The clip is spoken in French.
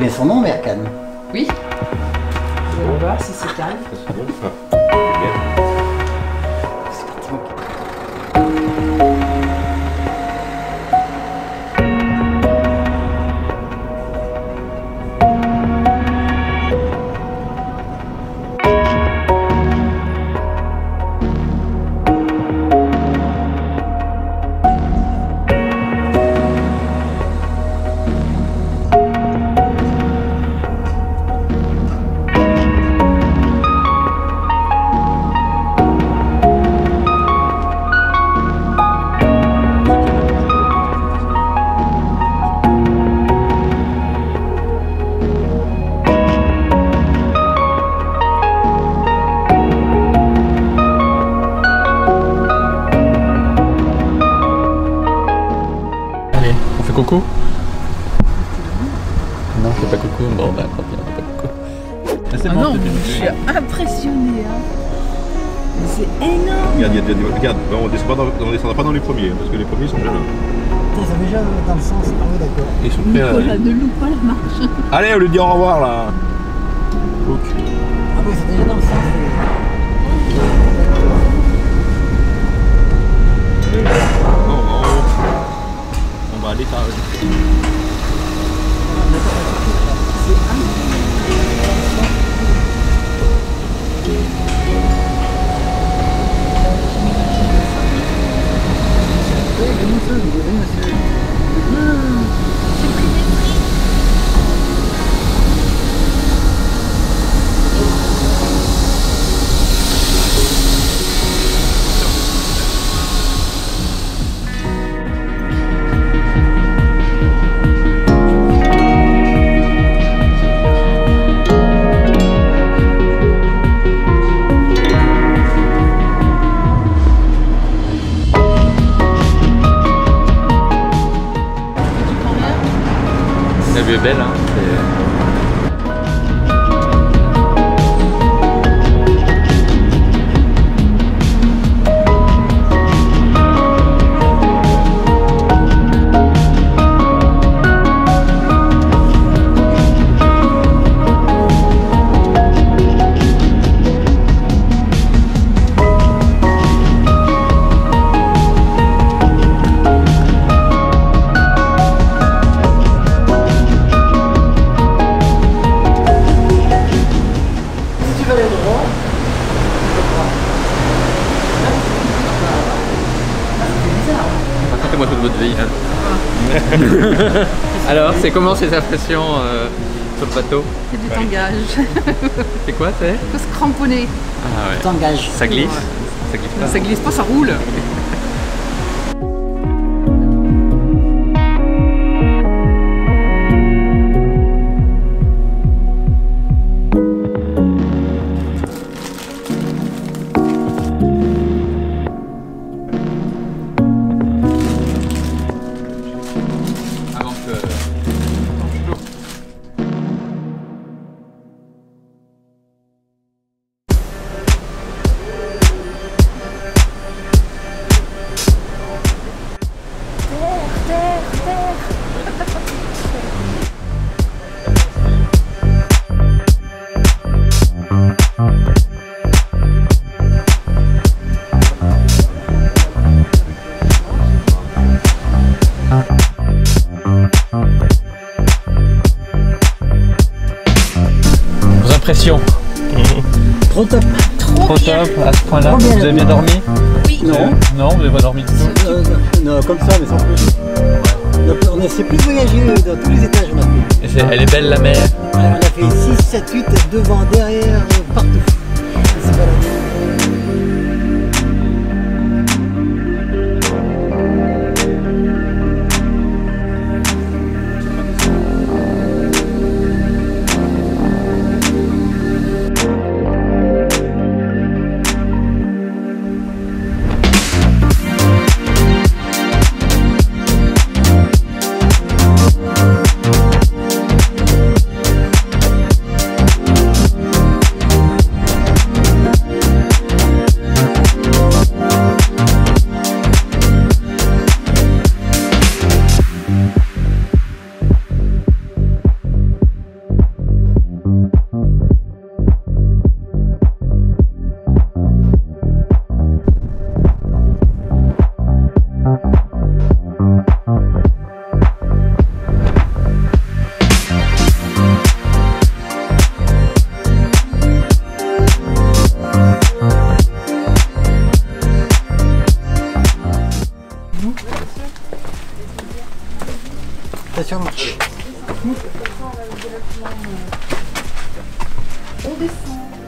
donner son nom, Mercan. Oui. On va voir si c'est calme. Coucou Non, on fait pas coucou. Bon, bah, tant pis, pas coucou. Ah, c'est Ah bon, non, je suis venu. impressionnée. Hein. C'est énorme. Regarde, il y a des- regarde, on descend pas dans- on descendra pas dans les premiers, hein, parce que les premiers sont déjà là. Ils sont déjà dans le sens. Ah oui, d'accord. Ils sont prêts à Nicolas, ne loupe pas la marche. Allez, on lui dit au revoir là. Look. Ah oui, sont déjà dans le sens. Haut. On va aller par. Vue est belle, hein. Votre vie. hein. Alors, c'est comment ces impressions euh, sur le bateau C'est du tangage. C'est quoi, c'est Faut se cramponner. Ah ouais. t'engages. Ça glisse Ça glisse pas Ça glisse pas, ça roule. Vos impressions Trop top. Trop top à ce point-là. Trop bien. Vous avez bien dormi Oui. Non. Non, vous n'avez pas dormi du tout Euh, non, comme ça, mais sans plus. Donc, on a fait plus voyager dans tous les étages. On a fait, Et c'est- Elle est belle la mer on a fait 6, 7, 8, devant, derrière, partout. On s'est baladé. On descend.